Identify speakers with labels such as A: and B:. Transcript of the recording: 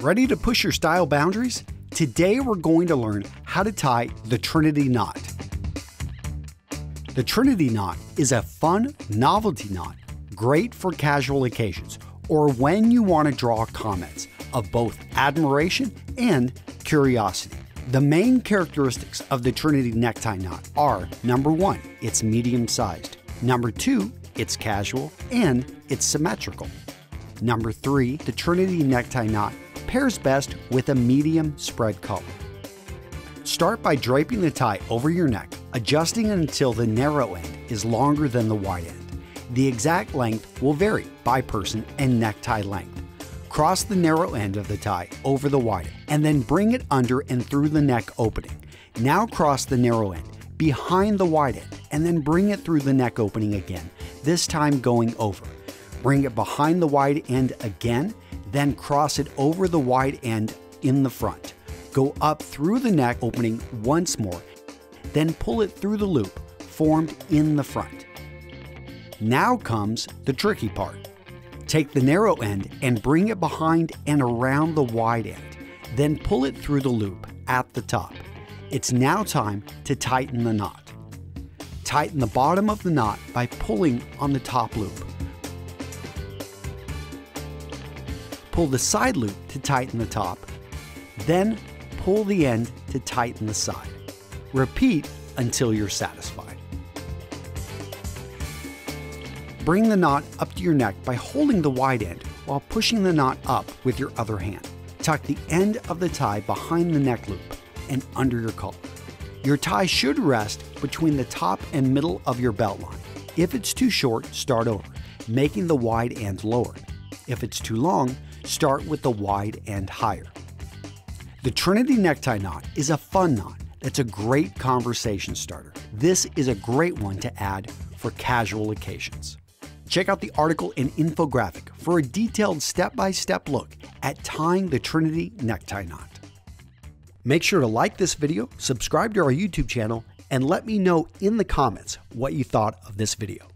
A: Ready to push your style boundaries? Today we're going to learn how to tie the Trinity knot. The Trinity knot is a fun novelty knot, great for casual occasions or when you want to draw comments of both admiration and curiosity. The main characteristics of the Trinity necktie knot are number one, it's medium sized, number two, it's casual, and it's symmetrical. Number three, the Trinity necktie knot pairs best with a medium spread collar. Start by draping the tie over your neck, adjusting it until the narrow end is longer than the wide end. The exact length will vary by person and necktie length. Cross the narrow end of the tie over the wide end, and then bring it under and through the neck opening. Now cross the narrow end behind the wide end, and then bring it through the neck opening again, this time going over. Bring it behind the wide end again, then cross it over the wide end in the front. Go up through the neck opening once more, then pull it through the loop formed in the front. Now comes the tricky part. Take the narrow end and bring it behind and around the wide end, then pull it through the loop at the top. It's now time to tighten the knot. Tighten the bottom of the knot by pulling on the top loop. Pull the side loop to tighten the top, then pull the end to tighten the side. Repeat until you're satisfied. Bring the knot up to your neck by holding the wide end while pushing the knot up with your other hand. Tuck the end of the tie behind the neck loop and under your collar. Your tie should rest between the top and middle of your belt line. If it's too short, start over, making the wide end lower. If it's too long, start with the wide end higher. The Trinity necktie knot is a fun knot that's a great conversation starter. This is a great one to add for casual occasions. Check out the article and infographic for a detailed step by step look at tying the Trinity necktie knot. Make sure to like this video, subscribe to our YouTube channel, and let me know in the comments what you thought of this video.